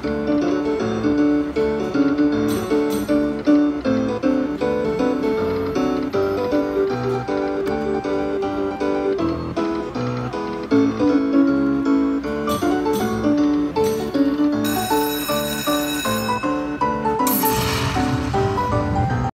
Thank you.